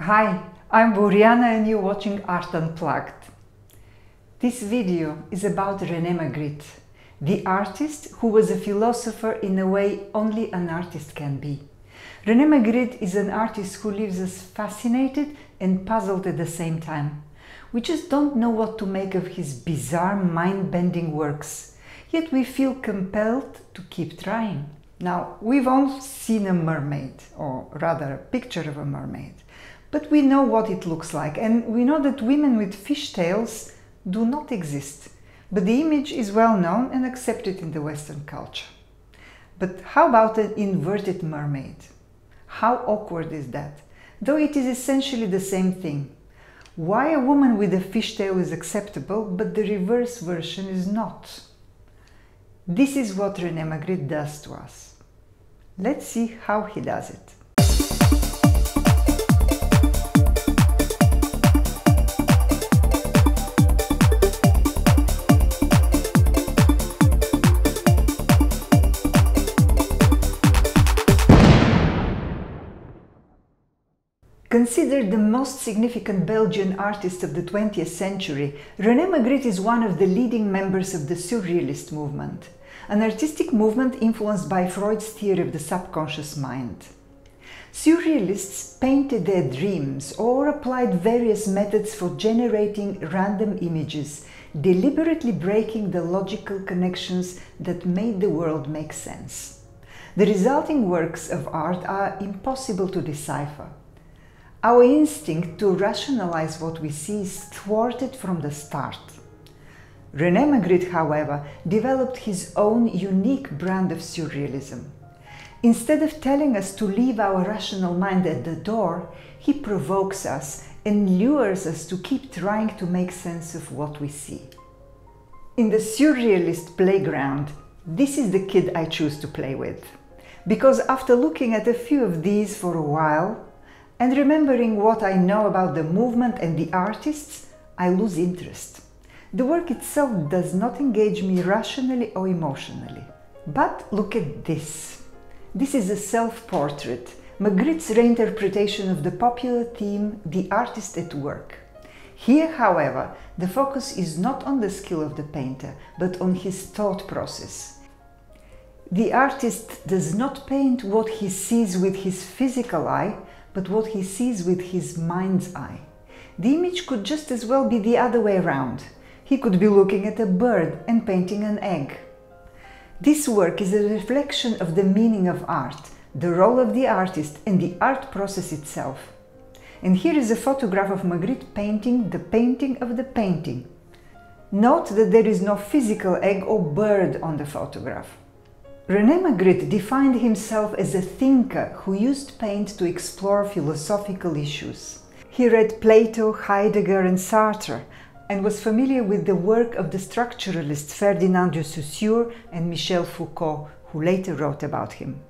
Hi, I'm Boryana and you're watching Art Unplugged. This video is about René Magritte, the artist who was a philosopher in a way only an artist can be. René Magritte is an artist who leaves us fascinated and puzzled at the same time. We just don't know what to make of his bizarre, mind-bending works, yet we feel compelled to keep trying. Now, we've all seen a mermaid, or rather a picture of a mermaid, but we know what it looks like, and we know that women with fishtails do not exist. But the image is well known and accepted in the Western culture. But how about an inverted mermaid? How awkward is that? Though it is essentially the same thing. Why a woman with a fishtail is acceptable, but the reverse version is not? This is what René Magritte does to us. Let's see how he does it. Considered the most significant Belgian artist of the 20th century, René Magritte is one of the leading members of the Surrealist movement, an artistic movement influenced by Freud's theory of the subconscious mind. Surrealists painted their dreams or applied various methods for generating random images, deliberately breaking the logical connections that made the world make sense. The resulting works of art are impossible to decipher. Our instinct to rationalize what we see is thwarted from the start. René Magritte, however, developed his own unique brand of surrealism. Instead of telling us to leave our rational mind at the door, he provokes us and lures us to keep trying to make sense of what we see. In the surrealist playground, this is the kid I choose to play with. Because after looking at a few of these for a while, and remembering what I know about the movement and the artists, I lose interest. The work itself does not engage me rationally or emotionally. But look at this. This is a self-portrait, Magritte's reinterpretation of the popular theme, the artist at work. Here, however, the focus is not on the skill of the painter, but on his thought process. The artist does not paint what he sees with his physical eye, but what he sees with his mind's eye. The image could just as well be the other way around. He could be looking at a bird and painting an egg. This work is a reflection of the meaning of art, the role of the artist and the art process itself. And here is a photograph of Magritte painting the painting of the painting. Note that there is no physical egg or bird on the photograph. René Magritte defined himself as a thinker who used paint to explore philosophical issues. He read Plato, Heidegger and Sartre and was familiar with the work of the structuralists Ferdinand de Saussure and Michel Foucault, who later wrote about him.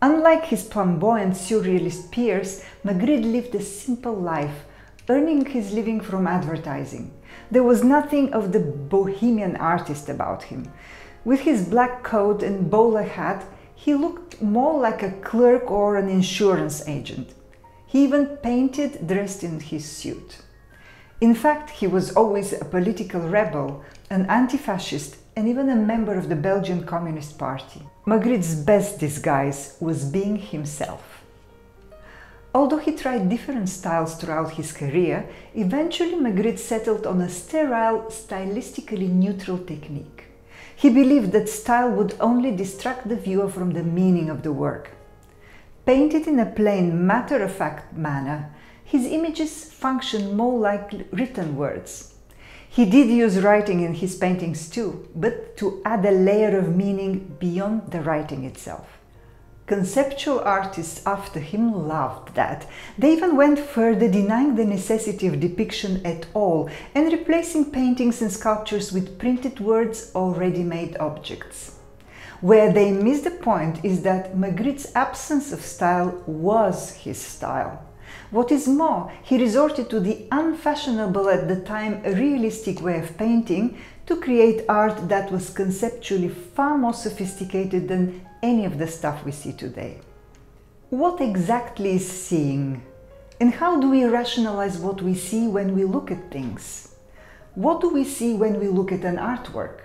Unlike his flamboyant surrealist peers, Magritte lived a simple life, earning his living from advertising. There was nothing of the bohemian artist about him. With his black coat and bowler hat, he looked more like a clerk or an insurance agent. He even painted dressed in his suit. In fact, he was always a political rebel, an anti-fascist and even a member of the Belgian Communist Party. Magritte's best disguise was being himself. Although he tried different styles throughout his career, eventually Magritte settled on a sterile, stylistically neutral technique. He believed that style would only distract the viewer from the meaning of the work. Painted in a plain, matter-of-fact manner, his images function more like written words. He did use writing in his paintings too, but to add a layer of meaning beyond the writing itself. Conceptual artists after him loved that. They even went further, denying the necessity of depiction at all and replacing paintings and sculptures with printed words or ready-made objects. Where they missed the point is that Magritte's absence of style was his style. What is more, he resorted to the unfashionable at the time realistic way of painting to create art that was conceptually far more sophisticated than any of the stuff we see today. What exactly is seeing? And how do we rationalize what we see when we look at things? What do we see when we look at an artwork?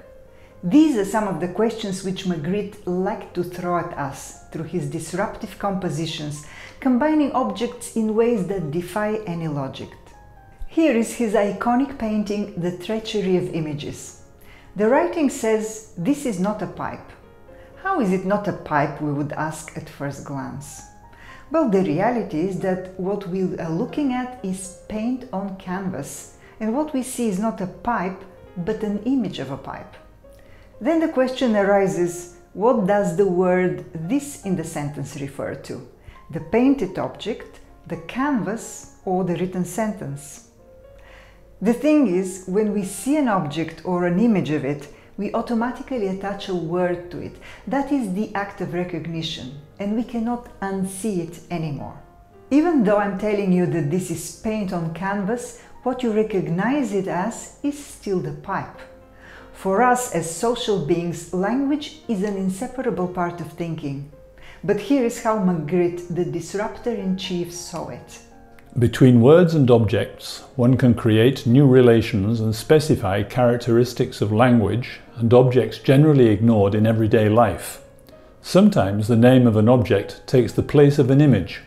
These are some of the questions which Magritte liked to throw at us through his disruptive compositions, combining objects in ways that defy any logic. Here is his iconic painting, The Treachery of Images. The writing says, This is not a pipe. How is it not a pipe, we would ask at first glance? Well, the reality is that what we are looking at is paint on canvas, and what we see is not a pipe, but an image of a pipe. Then the question arises, what does the word this in the sentence refer to? The painted object, the canvas, or the written sentence? The thing is, when we see an object or an image of it, we automatically attach a word to it. That is the act of recognition, and we cannot unsee it anymore. Even though I'm telling you that this is paint on canvas, what you recognize it as is still the pipe. For us as social beings, language is an inseparable part of thinking. But here is how Magritte, the disruptor-in-chief, saw it. Between words and objects, one can create new relations and specify characteristics of language and objects generally ignored in everyday life. Sometimes the name of an object takes the place of an image.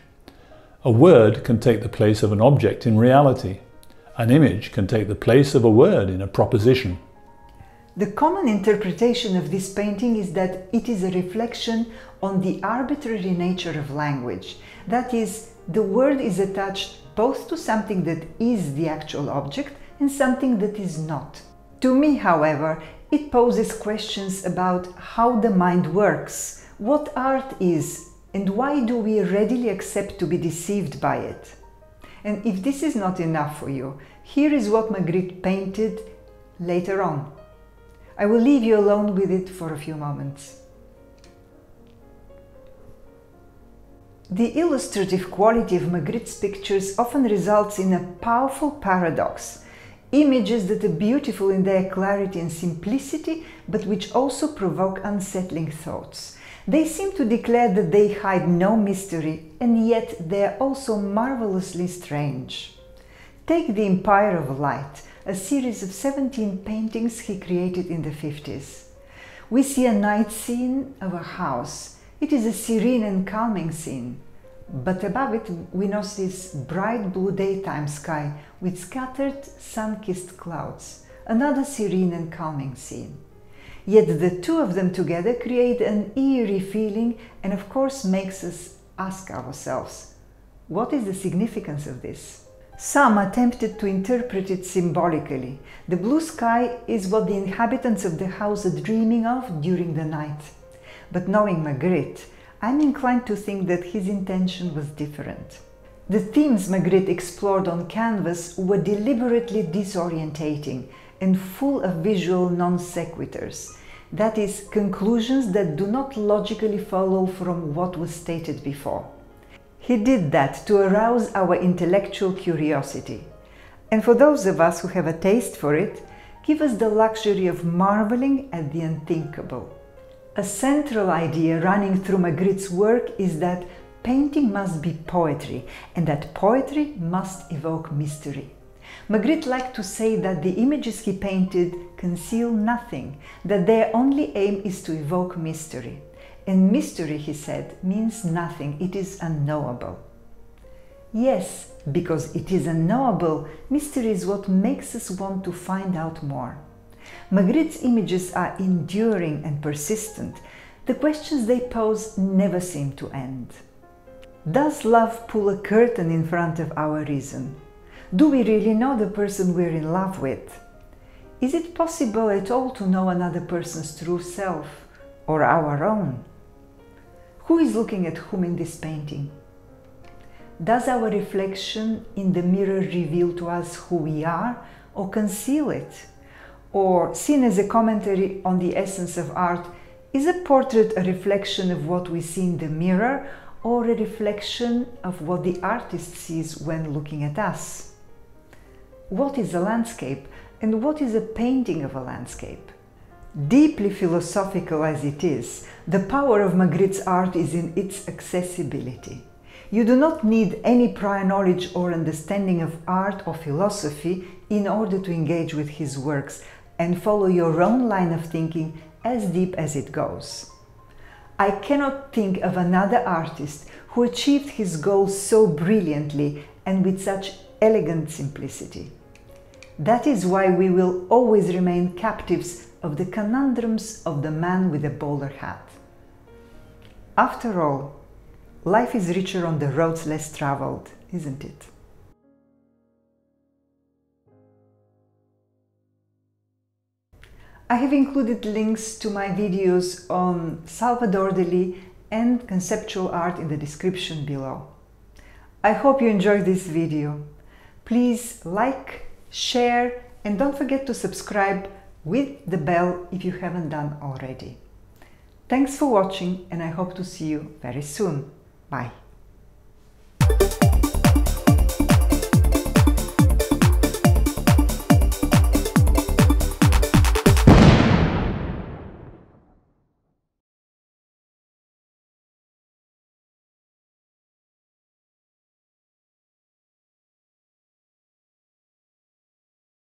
A word can take the place of an object in reality. An image can take the place of a word in a proposition. The common interpretation of this painting is that it is a reflection on the arbitrary nature of language. That is, the word is attached both to something that is the actual object and something that is not. To me, however, it poses questions about how the mind works, what art is, and why do we readily accept to be deceived by it? And if this is not enough for you, here is what Magritte painted later on. I will leave you alone with it for a few moments. The illustrative quality of Magritte's pictures often results in a powerful paradox. Images that are beautiful in their clarity and simplicity, but which also provoke unsettling thoughts. They seem to declare that they hide no mystery, and yet they are also marvelously strange. Take The Empire of Light, a series of 17 paintings he created in the 50s. We see a night scene of a house it is a serene and calming scene, but above it we notice this bright blue daytime sky with scattered sun-kissed clouds, another serene and calming scene. Yet the two of them together create an eerie feeling and of course makes us ask ourselves, what is the significance of this? Some attempted to interpret it symbolically. The blue sky is what the inhabitants of the house are dreaming of during the night. But knowing Magritte, I'm inclined to think that his intention was different. The themes Magritte explored on canvas were deliberately disorientating and full of visual non sequiturs, that is, conclusions that do not logically follow from what was stated before. He did that to arouse our intellectual curiosity. And for those of us who have a taste for it, give us the luxury of marveling at the unthinkable. A central idea running through Magritte's work is that painting must be poetry and that poetry must evoke mystery. Magritte liked to say that the images he painted conceal nothing, that their only aim is to evoke mystery. And mystery, he said, means nothing, it is unknowable. Yes, because it is unknowable, mystery is what makes us want to find out more. Magritte's images are enduring and persistent. The questions they pose never seem to end. Does love pull a curtain in front of our reason? Do we really know the person we're in love with? Is it possible at all to know another person's true self or our own? Who is looking at whom in this painting? Does our reflection in the mirror reveal to us who we are or conceal it? Or seen as a commentary on the essence of art, is a portrait a reflection of what we see in the mirror or a reflection of what the artist sees when looking at us? What is a landscape and what is a painting of a landscape? Deeply philosophical as it is, the power of Magritte's art is in its accessibility. You do not need any prior knowledge or understanding of art or philosophy in order to engage with his works and follow your own line of thinking as deep as it goes. I cannot think of another artist who achieved his goals so brilliantly and with such elegant simplicity. That is why we will always remain captives of the conundrums of the man with the bowler hat. After all, life is richer on the roads less traveled, isn't it? I have included links to my videos on Salvador Dali and conceptual art in the description below. I hope you enjoyed this video. Please like, share and don't forget to subscribe with the bell if you haven't done already. Thanks for watching and I hope to see you very soon. Bye.